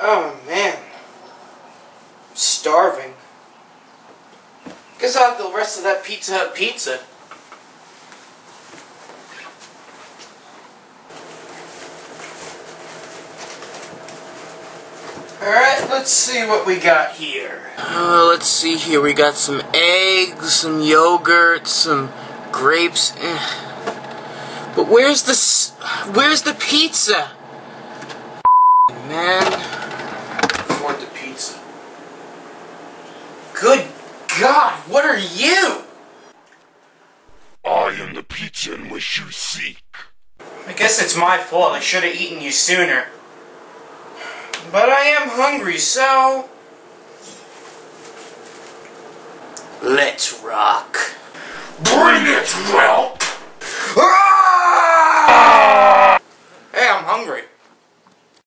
Oh man. I'm starving. Guess I'll have the rest of that Pizza Hut pizza. Alright, let's see what we got here. Uh, let's see here. We got some eggs, some yogurt, some grapes. Eh. But where's the where's the pizza? Man, afford the pizza. Good God, what are you? I am the pizza in which you seek. I guess it's my fault. I should have eaten you sooner. But I am hungry, so. Let's rock. Bring it, whelp! Ah! Hey, I'm hungry.